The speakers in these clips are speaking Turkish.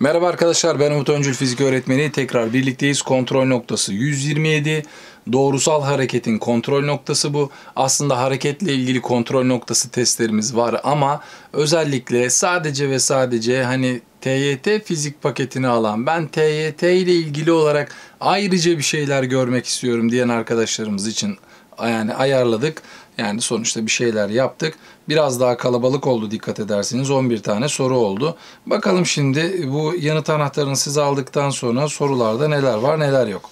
Merhaba arkadaşlar ben Umut Öncül fizik öğretmeni. Tekrar birlikteyiz. Kontrol noktası 127. Doğrusal hareketin kontrol noktası bu. Aslında hareketle ilgili kontrol noktası testlerimiz var ama özellikle sadece ve sadece hani TYT fizik paketini alan ben TYT ile ilgili olarak ayrıca bir şeyler görmek istiyorum diyen arkadaşlarımız için yani ayarladık. Yani sonuçta bir şeyler yaptık. Biraz daha kalabalık oldu dikkat ederseniz. 11 tane soru oldu. Bakalım şimdi bu yanıt anahtarını siz aldıktan sonra sorularda neler var neler yok.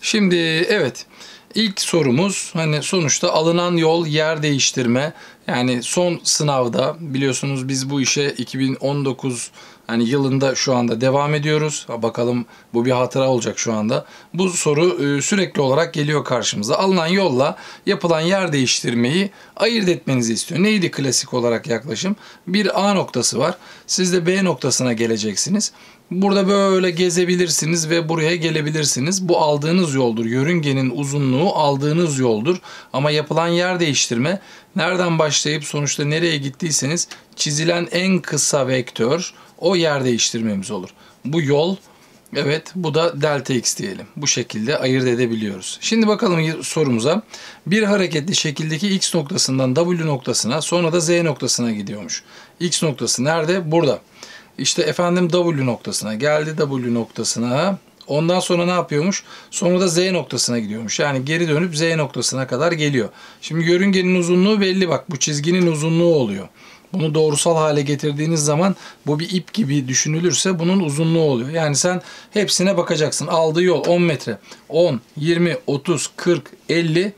Şimdi evet ilk sorumuz hani sonuçta alınan yol yer değiştirme. Yani son sınavda biliyorsunuz biz bu işe 2019 hani yılında şu anda devam ediyoruz. Bakalım bu bir hatıra olacak şu anda. Bu soru e, sürekli olarak geliyor karşımıza. Alınan yolla yapılan yer değiştirmeyi ayırt etmenizi istiyor. Neydi klasik olarak yaklaşım? Bir A noktası var. Siz de B noktasına geleceksiniz. Burada böyle gezebilirsiniz ve buraya gelebilirsiniz. Bu aldığınız yoldur. Yörüngenin uzunluğu aldığınız yoldur. Ama yapılan yer değiştirme nereden başlayıp sonuçta nereye gittiyseniz çizilen en kısa vektör o yer değiştirmemiz olur. Bu yol Evet bu da delta x diyelim. Bu şekilde ayırt edebiliyoruz. Şimdi bakalım sorumuza. Bir hareketli şekildeki x noktasından w noktasına sonra da z noktasına gidiyormuş. x noktası nerede? Burada. İşte efendim W noktasına geldi W noktasına. Ondan sonra ne yapıyormuş? Sonra da Z noktasına gidiyormuş. Yani geri dönüp Z noktasına kadar geliyor. Şimdi yörüngenin uzunluğu belli bak. Bu çizginin uzunluğu oluyor. Bunu doğrusal hale getirdiğiniz zaman bu bir ip gibi düşünülürse bunun uzunluğu oluyor. Yani sen hepsine bakacaksın. Aldığı yol 10 metre. 10, 20, 30, 40, 50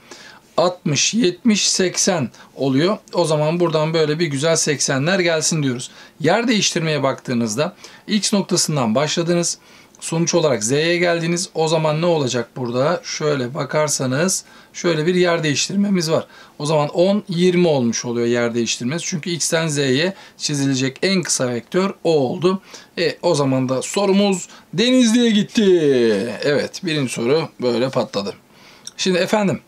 60, 70, 80 oluyor. O zaman buradan böyle bir güzel 80'ler gelsin diyoruz. Yer değiştirmeye baktığınızda X noktasından başladınız. Sonuç olarak Z'ye geldiniz. O zaman ne olacak burada? Şöyle bakarsanız şöyle bir yer değiştirmemiz var. O zaman 10, 20 olmuş oluyor yer değiştirmesi. Çünkü X'ten Z'ye çizilecek en kısa vektör o oldu. E, o zaman da sorumuz Denizli'ye gitti. Evet birinci soru böyle patladı. Şimdi efendim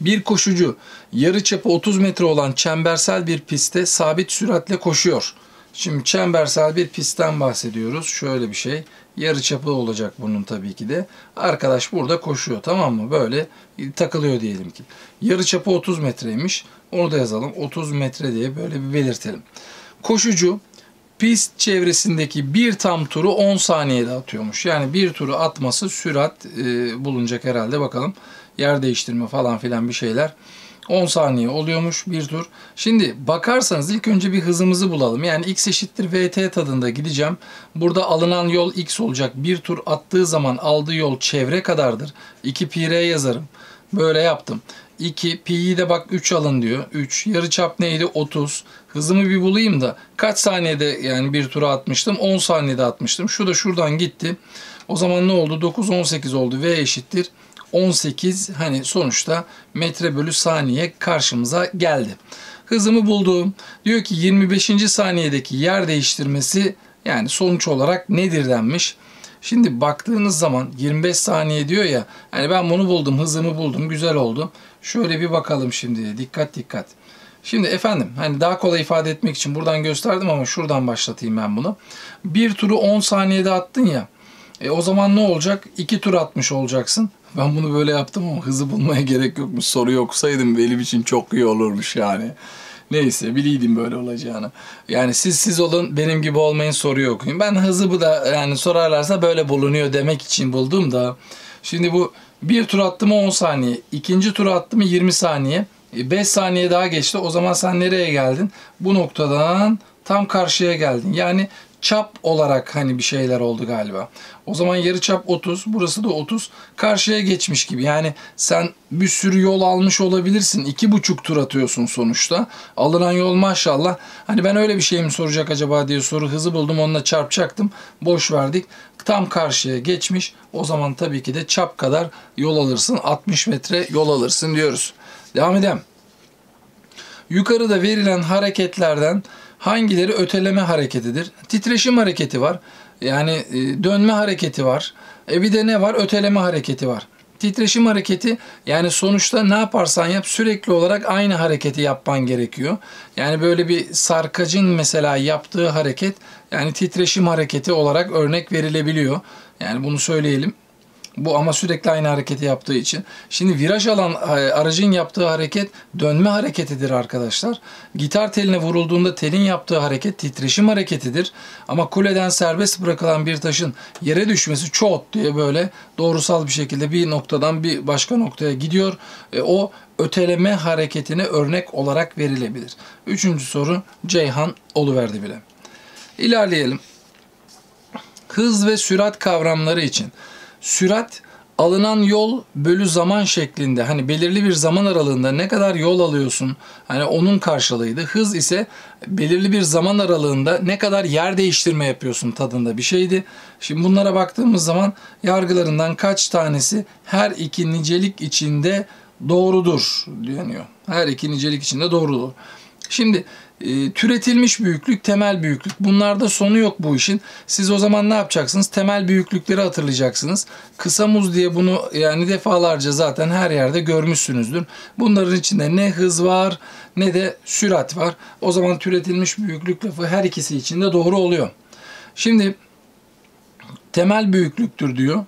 bir koşucu yarı çapı 30 metre olan çembersel bir pistte sabit süratle koşuyor. Şimdi çembersel bir pistten bahsediyoruz. Şöyle bir şey. Yarı çapı olacak bunun tabii ki de. Arkadaş burada koşuyor tamam mı? Böyle takılıyor diyelim ki. Yarı çapı 30 metreymiş. Onu da yazalım. 30 metre diye böyle bir belirtelim. Koşucu pist çevresindeki bir tam turu 10 saniyede atıyormuş. Yani bir turu atması sürat e, bulunacak herhalde bakalım. Yer değiştirme falan filan bir şeyler. 10 saniye oluyormuş bir tur. Şimdi bakarsanız ilk önce bir hızımızı bulalım. Yani x eşittir vt tadında gideceğim. Burada alınan yol x olacak. Bir tur attığı zaman aldığı yol çevre kadardır. 2 pi r yazarım. Böyle yaptım. 2 pi'yi de bak 3 alın diyor. 3 yarı çap neydi? 30. Hızımı bir bulayım da kaç saniyede yani bir tura atmıştım? 10 saniyede atmıştım. Şu da şuradan gitti. O zaman ne oldu? 9 18 oldu. V eşittir 18 hani sonuçta metre bölü saniye karşımıza geldi. Hızımı buldum. Diyor ki 25. saniyedeki yer değiştirmesi yani sonuç olarak nedir denmiş. Şimdi baktığınız zaman 25 saniye diyor ya hani ben bunu buldum hızımı buldum güzel oldu. Şöyle bir bakalım şimdi dikkat dikkat. Şimdi efendim hani daha kolay ifade etmek için buradan gösterdim ama şuradan başlatayım ben bunu. Bir turu 10 saniyede attın ya. E o zaman ne olacak? 2 tur atmış olacaksın. Ben bunu böyle yaptım ama hızı bulmaya gerek yokmuş. Soruyu okusaydım benim için çok iyi olurmuş yani. Neyse biliydim böyle olacağını. Yani siz siz olun benim gibi olmayın soruyu okuyun. Ben hızı bu da yani sorarlarsa böyle bulunuyor demek için buldum da. Şimdi bu bir tur attı mı 10 saniye. ikinci tur attı mı 20 saniye. 5 e, saniye daha geçti. O zaman sen nereye geldin? Bu noktadan tam karşıya geldin. Yani çap olarak hani bir şeyler oldu galiba. O zaman yarı çap 30, burası da 30. Karşıya geçmiş gibi. Yani sen bir sürü yol almış olabilirsin. iki buçuk tur atıyorsun sonuçta. Alınan yol maşallah. Hani ben öyle bir şey mi soracak acaba diye soru hızı buldum. Onunla çarpacaktım. Boş verdik. Tam karşıya geçmiş. O zaman tabii ki de çap kadar yol alırsın. 60 metre yol alırsın diyoruz. Devam edelim. Yukarıda verilen hareketlerden hangileri öteleme hareketidir? Titreşim hareketi var. Yani e, dönme hareketi var. E bir de ne var? Öteleme hareketi var. Titreşim hareketi yani sonuçta ne yaparsan yap sürekli olarak aynı hareketi yapman gerekiyor. Yani böyle bir sarkacın mesela yaptığı hareket yani titreşim hareketi olarak örnek verilebiliyor. Yani bunu söyleyelim. Bu ama sürekli aynı hareketi yaptığı için. Şimdi viraj alan e, aracın yaptığı hareket dönme hareketidir arkadaşlar. Gitar teline vurulduğunda telin yaptığı hareket titreşim hareketidir. Ama kuleden serbest bırakılan bir taşın yere düşmesi çot diye böyle doğrusal bir şekilde bir noktadan bir başka noktaya gidiyor. E, o öteleme hareketine örnek olarak verilebilir. Üçüncü soru Ceyhan oluverdi bile. İlerleyelim. Hız ve sürat kavramları için sürat alınan yol bölü zaman şeklinde hani belirli bir zaman aralığında ne kadar yol alıyorsun hani onun karşılığıydı. Hız ise belirli bir zaman aralığında ne kadar yer değiştirme yapıyorsun tadında bir şeydi. Şimdi bunlara baktığımız zaman yargılarından kaç tanesi her iki nicelik içinde doğrudur deniyor. Her iki nicelik içinde doğrudur. Şimdi e, türetilmiş büyüklük, temel büyüklük. Bunlarda sonu yok bu işin. Siz o zaman ne yapacaksınız? Temel büyüklükleri hatırlayacaksınız. Kısa muz diye bunu yani defalarca zaten her yerde görmüşsünüzdür. Bunların içinde ne hız var ne de sürat var. O zaman türetilmiş büyüklük lafı her ikisi için de doğru oluyor. Şimdi temel büyüklüktür diyor.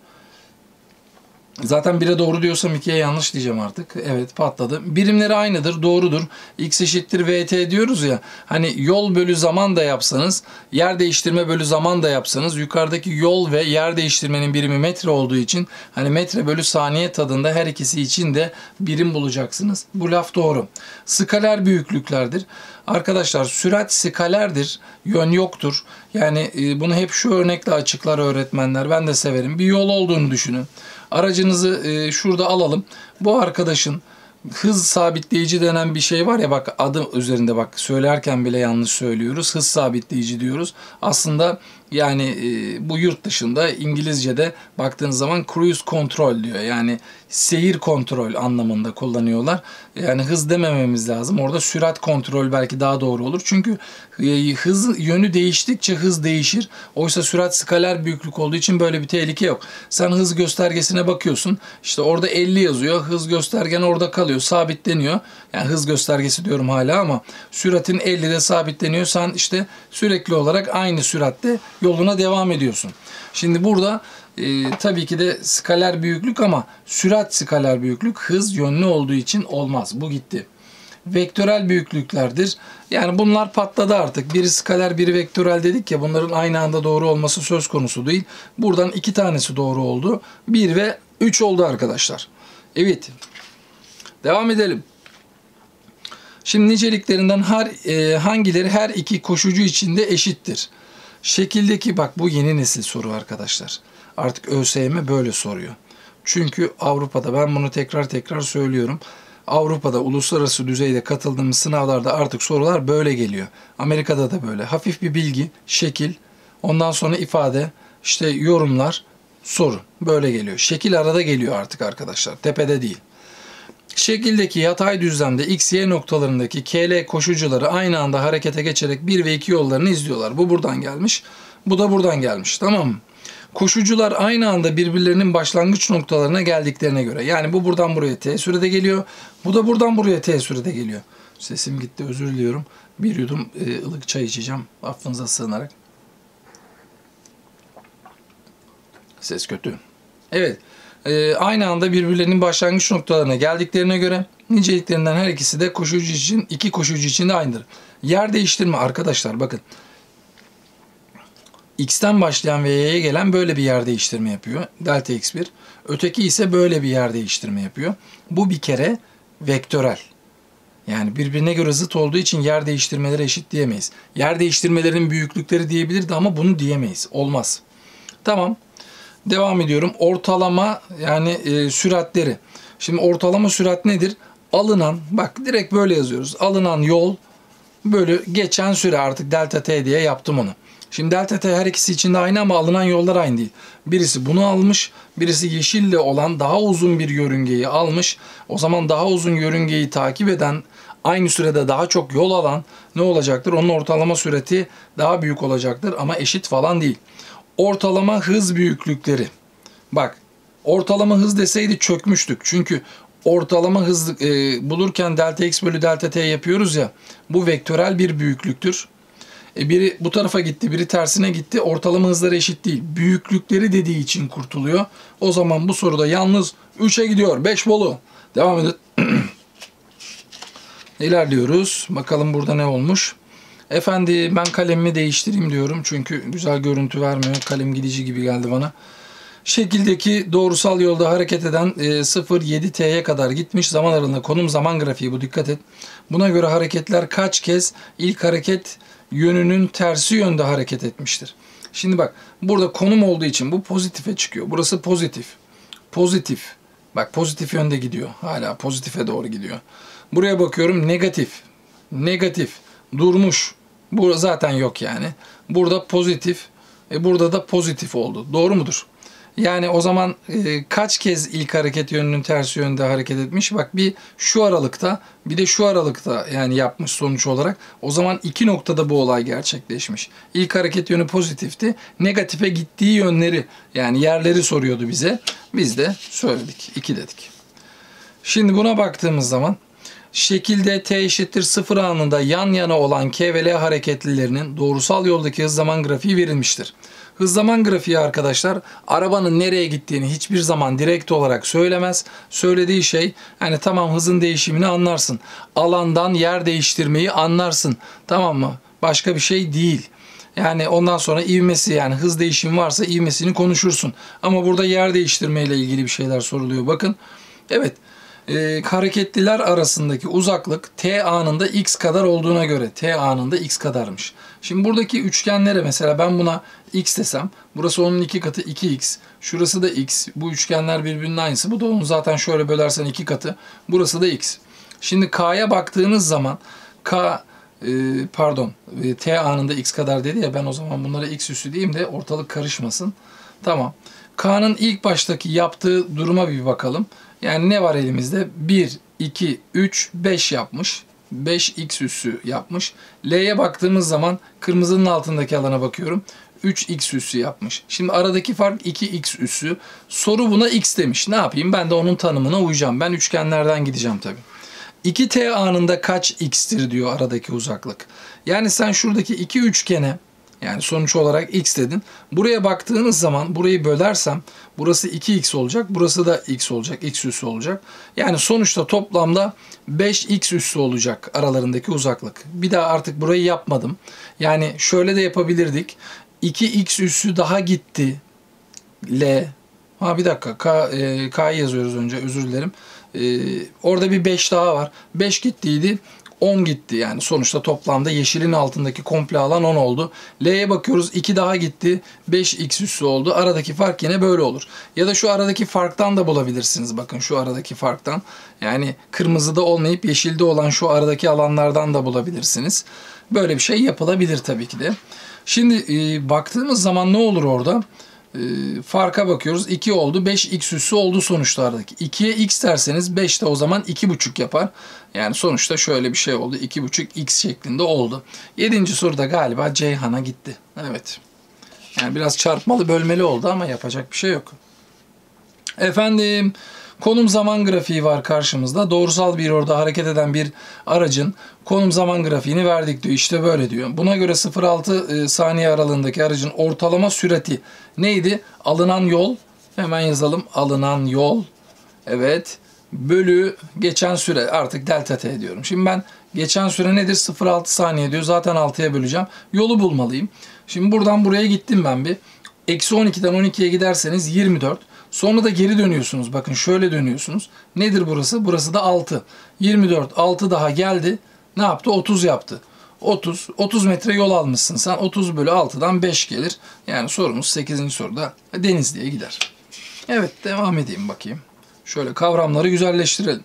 Zaten 1'e doğru diyorsam 2'ye yanlış diyeceğim artık. Evet patladı. Birimleri aynıdır, doğrudur. X eşittir VT diyoruz ya. Hani yol bölü zaman da yapsanız, yer değiştirme bölü zaman da yapsanız yukarıdaki yol ve yer değiştirmenin birimi metre olduğu için hani metre bölü saniye tadında her ikisi için de birim bulacaksınız. Bu laf doğru. Skaler büyüklüklerdir. Arkadaşlar sürat skalerdir, yön yoktur. Yani e, bunu hep şu örnekle açıklar öğretmenler. Ben de severim. Bir yol olduğunu düşünün. Aracınızı e, şurada alalım. Bu arkadaşın hız sabitleyici denen bir şey var ya bak adı üzerinde bak söylerken bile yanlış söylüyoruz. Hız sabitleyici diyoruz. Aslında yani e, bu yurt dışında İngilizce'de baktığınız zaman cruise control diyor. Yani seyir kontrol anlamında kullanıyorlar. Yani hız demememiz lazım. Orada sürat kontrol belki daha doğru olur. Çünkü e, hız yönü değiştikçe hız değişir. Oysa sürat skaler büyüklük olduğu için böyle bir tehlike yok. Sen hız göstergesine bakıyorsun. İşte orada 50 yazıyor. Hız göstergen orada kalıyor. Sabitleniyor. Yani hız göstergesi diyorum hala ama süratin 50'de sabitleniyor. Sen işte sürekli olarak aynı süratte yoluna devam ediyorsun. Şimdi burada e, tabii ki de skaler büyüklük ama sürat skaler büyüklük hız yönlü olduğu için olmaz. Bu gitti. Vektörel büyüklüklerdir. Yani bunlar patladı artık. Biri skaler, biri vektörel dedik ya bunların aynı anda doğru olması söz konusu değil. Buradan iki tanesi doğru oldu. 1 ve 3 oldu arkadaşlar. Evet. Devam edelim. Şimdi niceliklerinden her e, hangileri her iki koşucu içinde eşittir? Şekildeki bak bu yeni nesil soru arkadaşlar. Artık ÖSYM böyle soruyor. Çünkü Avrupa'da ben bunu tekrar tekrar söylüyorum. Avrupa'da uluslararası düzeyde katıldığımız sınavlarda artık sorular böyle geliyor. Amerika'da da böyle. Hafif bir bilgi, şekil, ondan sonra ifade, işte yorumlar, soru böyle geliyor. Şekil arada geliyor artık arkadaşlar. Tepede değil. Şekildeki yatay düzlemde x, y noktalarındaki KL koşucuları aynı anda harekete geçerek 1 ve 2 yollarını izliyorlar. Bu buradan gelmiş. Bu da buradan gelmiş. Tamam mı? Koşucular aynı anda birbirlerinin başlangıç noktalarına geldiklerine göre. Yani bu buradan buraya t sürede geliyor. Bu da buradan buraya t sürede geliyor. Sesim gitti özür diliyorum. Bir yudum e, ılık çay içeceğim. Affınıza sığınarak. Ses kötü. Evet e, aynı anda birbirlerinin başlangıç noktalarına geldiklerine göre niceliklerinden her ikisi de koşucu için iki koşucu için de aynıdır. Yer değiştirme arkadaşlar bakın. X'ten başlayan ve Y'ye gelen böyle bir yer değiştirme yapıyor. Delta X1. Öteki ise böyle bir yer değiştirme yapıyor. Bu bir kere vektörel. Yani birbirine göre zıt olduğu için yer değiştirmeleri eşit diyemeyiz. Yer değiştirmelerinin büyüklükleri diyebilirdi ama bunu diyemeyiz. Olmaz. Tamam. Devam ediyorum. Ortalama yani e, süratleri. Şimdi ortalama sürat nedir? Alınan, bak direkt böyle yazıyoruz. Alınan yol bölü geçen süre artık delta t diye yaptım onu. Şimdi delta t her ikisi için de aynı ama alınan yollar aynı değil. Birisi bunu almış, birisi yeşille olan daha uzun bir yörüngeyi almış. O zaman daha uzun yörüngeyi takip eden, aynı sürede daha çok yol alan ne olacaktır? Onun ortalama süreti daha büyük olacaktır ama eşit falan değil ortalama hız büyüklükleri. Bak Ortalama hız deseydi çökmüştük. Çünkü ortalama hız e, bulurken delta x bölü delta t yapıyoruz ya. Bu vektörel bir büyüklüktür. E, biri bu tarafa gitti, biri tersine gitti. Ortalama hızları eşit değil. Büyüklükleri dediği için kurtuluyor. O zaman bu soruda yalnız 3'e gidiyor. 5 bolu. Devam edin. İlerliyoruz. Bakalım burada ne olmuş. Efendi ben kalemimi değiştireyim diyorum. Çünkü güzel görüntü vermiyor. Kalem gidici gibi geldi bana. Şekildeki doğrusal yolda hareket eden e, 0-7t'ye kadar gitmiş zaman aralığında konum zaman grafiği bu dikkat et. Buna göre hareketler kaç kez ilk hareket yönünün tersi yönde hareket etmiştir. Şimdi bak burada konum olduğu için bu pozitife çıkıyor. Burası pozitif. Pozitif. Bak pozitif yönde gidiyor. Hala pozitife doğru gidiyor. Buraya bakıyorum negatif. Negatif. Durmuş. Bu zaten yok yani. Burada pozitif. E burada da pozitif oldu. Doğru mudur? Yani o zaman e, kaç kez ilk hareket yönünün tersi yönde hareket etmiş? Bak bir şu aralıkta bir de şu aralıkta yani yapmış sonuç olarak. O zaman iki noktada bu olay gerçekleşmiş. İlk hareket yönü pozitifti. Negatife gittiği yönleri yani yerleri soruyordu bize. Biz de söyledik. iki dedik. Şimdi buna baktığımız zaman şekilde t eşittir 0 anında yan yana olan k ve l hareketlilerinin doğrusal yoldaki hız zaman grafiği verilmiştir. Hız zaman grafiği arkadaşlar arabanın nereye gittiğini hiçbir zaman direkt olarak söylemez. Söylediği şey hani tamam hızın değişimini anlarsın. Alandan yer değiştirmeyi anlarsın. Tamam mı? Başka bir şey değil. Yani ondan sonra ivmesi yani hız değişimi varsa ivmesini konuşursun. Ama burada yer değiştirmeyle ilgili bir şeyler soruluyor. Bakın evet e, hareketliler arasındaki uzaklık t anında x kadar olduğuna göre t anında x kadarmış. Şimdi buradaki üçgenlere mesela ben buna x desem burası onun iki katı 2x. Şurası da x. Bu üçgenler birbirinin aynısı. Bu da onun zaten şöyle bölersen iki katı. Burası da x. Şimdi k'ya baktığınız zaman k e, pardon e, t anında x kadar dedi ya ben o zaman bunlara x üssü diyeyim de ortalık karışmasın. Tamam. K'nın ilk baştaki yaptığı duruma bir bakalım. Yani ne var elimizde? 1, 2, 3, 5 yapmış. 5x üssü yapmış. L'ye baktığımız zaman kırmızının altındaki alana bakıyorum. 3x üssü yapmış. Şimdi aradaki fark 2x üssü. Soru buna x demiş. Ne yapayım? Ben de onun tanımına uyacağım. Ben üçgenlerden gideceğim tabii. 2t anında kaç x'tir diyor aradaki uzaklık. Yani sen şuradaki iki üçgene yani sonuç olarak x dedin. Buraya baktığınız zaman burayı bölersem burası 2x olacak. Burası da x olacak. x üssü olacak. Yani sonuçta toplamda 5x üssü olacak aralarındaki uzaklık. Bir daha artık burayı yapmadım. Yani şöyle de yapabilirdik. 2x üssü daha gitti. L. Ha bir dakika. K, e, yazıyoruz önce. Özür dilerim. E, orada bir 5 daha var. 5 gittiydi. 10 gitti yani sonuçta toplamda yeşilin altındaki komple alan 10 oldu. L'ye bakıyoruz 2 daha gitti 5x üssü oldu. Aradaki fark yine böyle olur. Ya da şu aradaki farktan da bulabilirsiniz bakın şu aradaki farktan. Yani kırmızıda olmayıp yeşilde olan şu aradaki alanlardan da bulabilirsiniz. Böyle bir şey yapılabilir tabii ki de. Şimdi e, baktığımız zaman ne olur orada? E, farka bakıyoruz. 2 oldu. 5x üssü oldu sonuçlardaki. 2'ye x derseniz 5 de o zaman 2,5 yapar. Yani sonuçta şöyle bir şey oldu. 2,5 x şeklinde oldu. 7. soruda galiba Ceyhan'a gitti. Evet. Yani biraz çarpmalı bölmeli oldu ama yapacak bir şey yok. Efendim konum zaman grafiği var karşımızda. Doğrusal bir orada hareket eden bir aracın konum zaman grafiğini verdik diyor. İşte böyle diyor. Buna göre 0-6 e, saniye aralığındaki aracın ortalama sürati neydi? Alınan yol hemen yazalım. Alınan yol evet bölü geçen süre artık delta t diyorum. Şimdi ben geçen süre nedir? 0-6 saniye diyor. Zaten 6'ya böleceğim. Yolu bulmalıyım. Şimdi buradan buraya gittim ben bir. Eksi 12'den 12'ye giderseniz 24. Sonra da geri dönüyorsunuz. Bakın şöyle dönüyorsunuz. Nedir burası? Burası da 6. 24. 6 daha geldi. Ne yaptı? 30 yaptı. 30. 30 metre yol almışsın sen. 30 bölü 6'dan 5 gelir. Yani sorumuz 8. soruda Denizli'ye gider. Evet devam edeyim bakayım. Şöyle kavramları güzelleştirelim.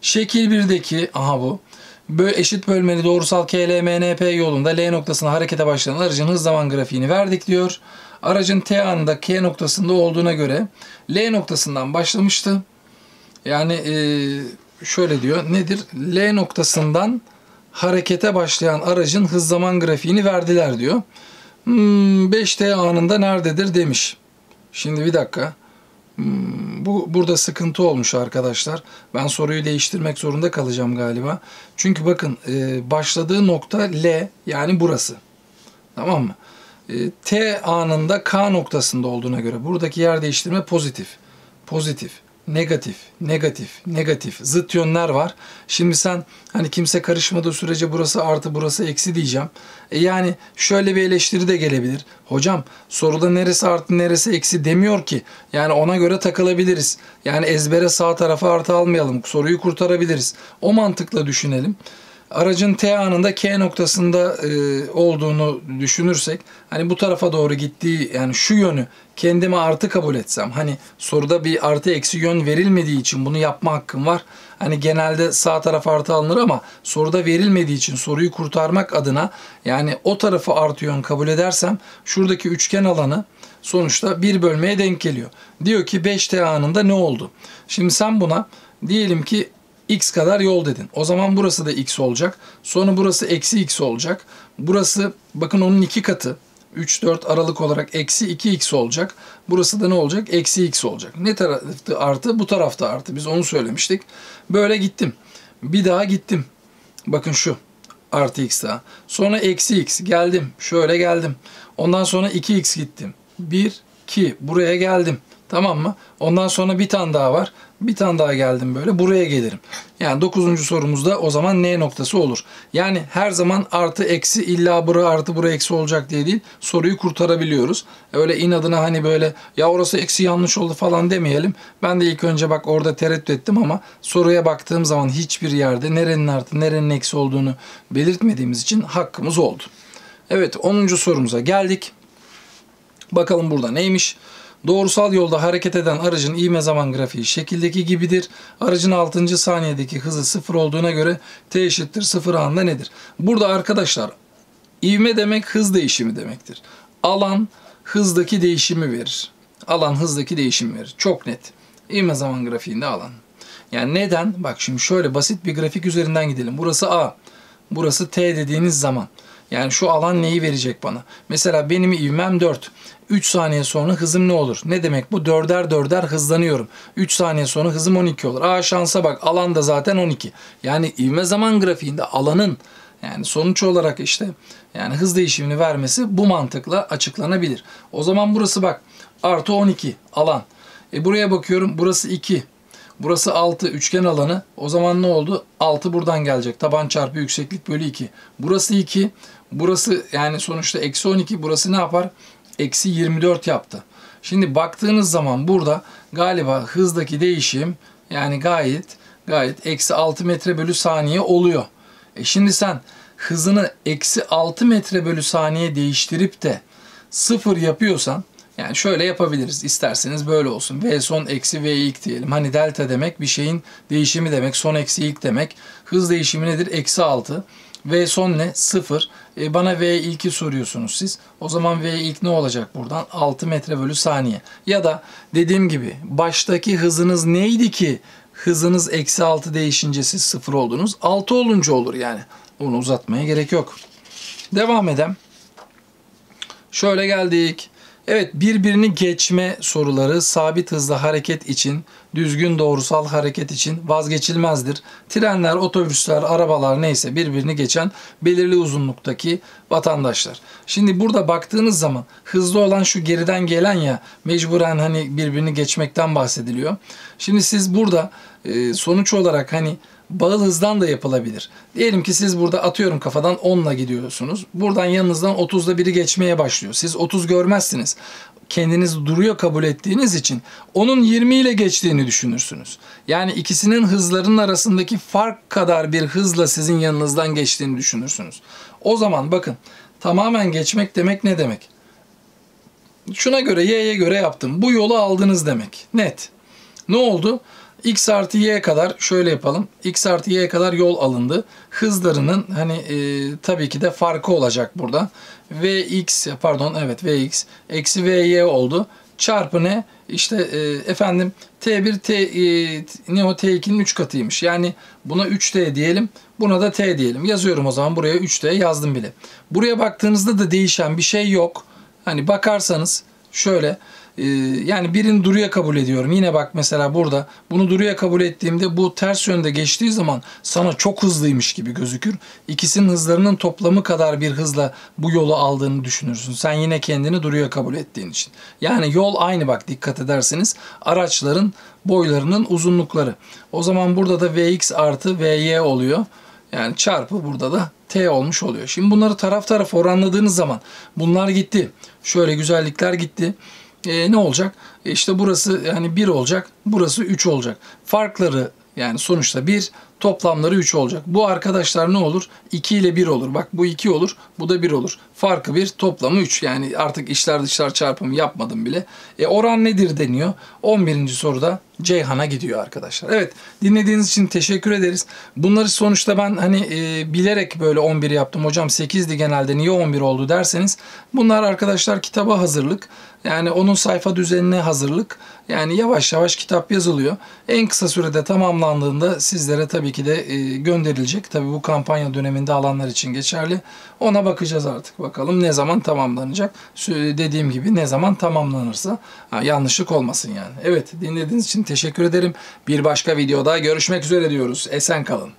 Şekil 1'deki aha bu. Böyle eşit bölmeli doğrusal KLMNP yolunda L noktasına harekete başlayan aracın hız zaman grafiğini verdik diyor. Aracın T anında K noktasında olduğuna göre L noktasından başlamıştı. Yani e, şöyle diyor. Nedir? L noktasından harekete başlayan aracın hız zaman grafiğini verdiler diyor. Hmm, 5T anında nerededir demiş. Şimdi bir dakika. Hmm, Bu burada sıkıntı olmuş arkadaşlar. Ben soruyu değiştirmek zorunda kalacağım galiba. Çünkü bakın e, başladığı nokta L yani burası. Tamam mı? E, T anında K noktasında olduğuna göre buradaki yer değiştirme pozitif. Pozitif negatif, negatif, negatif zıt yönler var. Şimdi sen hani kimse karışmadığı sürece burası artı burası eksi diyeceğim. E yani şöyle bir eleştiri de gelebilir. Hocam soruda neresi artı neresi eksi demiyor ki. Yani ona göre takılabiliriz. Yani ezbere sağ tarafa artı almayalım. Soruyu kurtarabiliriz. O mantıkla düşünelim aracın T anında K noktasında e, olduğunu düşünürsek hani bu tarafa doğru gittiği yani şu yönü kendime artı kabul etsem hani soruda bir artı eksi yön verilmediği için bunu yapma hakkım var. Hani genelde sağ taraf artı alınır ama soruda verilmediği için soruyu kurtarmak adına yani o tarafı artı yön kabul edersem şuradaki üçgen alanı sonuçta bir bölmeye denk geliyor. Diyor ki 5T anında ne oldu? Şimdi sen buna diyelim ki x kadar yol dedin. O zaman burası da x olacak. Sonra burası eksi x olacak. Burası bakın onun iki katı. 3, 4 aralık olarak eksi 2x olacak. Burası da ne olacak? Eksi x olacak. Ne tarafta artı? Bu tarafta artı. Biz onu söylemiştik. Böyle gittim. Bir daha gittim. Bakın şu. Artı x daha. Sonra eksi x. Geldim. Şöyle geldim. Ondan sonra 2x gittim. 1, 2. Buraya geldim. Tamam mı? Ondan sonra bir tane daha var. Bir tane daha geldim böyle. Buraya gelirim. Yani dokuzuncu sorumuzda o zaman n noktası olur. Yani her zaman artı eksi illa bura artı bura eksi olacak diye değil. Soruyu kurtarabiliyoruz. Öyle inadına hani böyle ya orası eksi yanlış oldu falan demeyelim. Ben de ilk önce bak orada tereddüt ettim ama soruya baktığım zaman hiçbir yerde nerenin artı nerenin eksi olduğunu belirtmediğimiz için hakkımız oldu. Evet 10. sorumuza geldik. Bakalım burada neymiş? Doğrusal yolda hareket eden aracın ivme zaman grafiği şekildeki gibidir. Aracın 6. saniyedeki hızı 0 olduğuna göre t eşittir 0 anında nedir? Burada arkadaşlar ivme demek hız değişimi demektir. Alan hızdaki değişimi verir. Alan hızdaki değişimi verir. Çok net. İvme zaman grafiğinde alan. Yani neden? Bak şimdi şöyle basit bir grafik üzerinden gidelim. Burası A. Burası T dediğiniz zaman. Yani şu alan neyi verecek bana? Mesela benim ivmem 4. 3 saniye sonra hızım ne olur? Ne demek bu? Dörder dörder hızlanıyorum. 3 saniye sonra hızım 12 olur. Aa şansa bak alan da zaten 12. Yani ivme zaman grafiğinde alanın yani sonuç olarak işte yani hız değişimini vermesi bu mantıkla açıklanabilir. O zaman burası bak artı 12 alan. E buraya bakıyorum burası 2. Burası 6 üçgen alanı. O zaman ne oldu? 6 buradan gelecek. Taban çarpı yükseklik bölü 2. Burası 2. Burası yani sonuçta eksi 12. Burası ne yapar? Eksi 24 yaptı. Şimdi baktığınız zaman burada galiba hızdaki değişim yani gayet gayet eksi 6 metre bölü saniye oluyor. E şimdi sen hızını eksi 6 metre bölü saniye değiştirip de sıfır yapıyorsan yani şöyle yapabiliriz. İsterseniz böyle olsun. V son eksi V ilk diyelim. Hani delta demek bir şeyin değişimi demek. Son eksi ilk demek. Hız değişimi nedir? Eksi 6. V son ne? 0. E bana V ilki soruyorsunuz siz. O zaman V ilk ne olacak buradan? 6 metre bölü saniye. Ya da dediğim gibi baştaki hızınız neydi ki hızınız eksi 6 değişince siz 0 oldunuz? 6 olunca olur yani. Bunu uzatmaya gerek yok. Devam edelim. Şöyle geldik. Evet birbirini geçme soruları sabit hızlı hareket için, düzgün doğrusal hareket için vazgeçilmezdir. Trenler, otobüsler, arabalar neyse birbirini geçen belirli uzunluktaki vatandaşlar. Şimdi burada baktığınız zaman hızlı olan şu geriden gelen ya mecburen hani birbirini geçmekten bahsediliyor. Şimdi siz burada e, sonuç olarak hani bağıl hızdan da yapılabilir. Diyelim ki siz burada atıyorum kafadan 10 ile gidiyorsunuz. Buradan yanınızdan 30'da biri geçmeye başlıyor. Siz 30 görmezsiniz. Kendiniz duruyor kabul ettiğiniz için onun 20 ile geçtiğini düşünürsünüz. Yani ikisinin hızlarının arasındaki fark kadar bir hızla sizin yanınızdan geçtiğini düşünürsünüz. O zaman bakın tamamen geçmek demek ne demek? Şuna göre y'ye göre yaptım. Bu yolu aldınız demek. Net. Ne oldu? X artı y kadar şöyle yapalım. x artı y kadar yol alındı. Hızlarının hani e, tabii ki de farkı olacak burada. vx pardon evet vx eksi vy oldu. Çarpı ne? İşte e, efendim t1 t e, ne o t2'nin 3 katıymış. Yani buna 3t diyelim. Buna da t diyelim. Yazıyorum o zaman buraya 3t yazdım bile. Buraya baktığınızda da değişen bir şey yok. Hani bakarsanız şöyle yani birini duruya kabul ediyorum. Yine bak mesela burada bunu duruya kabul ettiğimde bu ters yönde geçtiği zaman sana çok hızlıymış gibi gözükür. İkisinin hızlarının toplamı kadar bir hızla bu yolu aldığını düşünürsün. Sen yine kendini duruya kabul ettiğin için. Yani yol aynı bak dikkat ederseniz araçların boylarının uzunlukları. O zaman burada da Vx artı Vy oluyor. Yani çarpı burada da T olmuş oluyor. Şimdi bunları taraf taraf oranladığınız zaman bunlar gitti. Şöyle güzellikler gitti. E, ne olacak? E işte burası yani 1 olacak. Burası 3 olacak. Farkları yani sonuçta 1 toplamları 3 olacak. Bu arkadaşlar ne olur? 2 ile 1 olur. Bak bu 2 olur. Bu da 1 olur. Farkı 1 toplamı 3. Yani artık içler dışlar çarpımı yapmadım bile. E, oran nedir deniyor. 11. soruda Ceyhan'a gidiyor arkadaşlar. Evet dinlediğiniz için teşekkür ederiz. Bunları sonuçta ben hani e, bilerek böyle 11 yaptım. Hocam 8'di genelde niye 11 oldu derseniz bunlar arkadaşlar kitaba hazırlık. Yani onun sayfa düzenine hazırlık. Yani yavaş yavaş kitap yazılıyor. En kısa sürede tamamlandığında sizlere tabii ki de e, gönderilecek. Tabii bu kampanya döneminde alanlar için geçerli. Ona bakacağız artık. Bakalım ne zaman tamamlanacak. Dediğim gibi ne zaman tamamlanırsa ha, yanlışlık olmasın yani. Evet dinlediğiniz için teşekkür ederim. Bir başka videoda görüşmek üzere diyoruz. Esen kalın.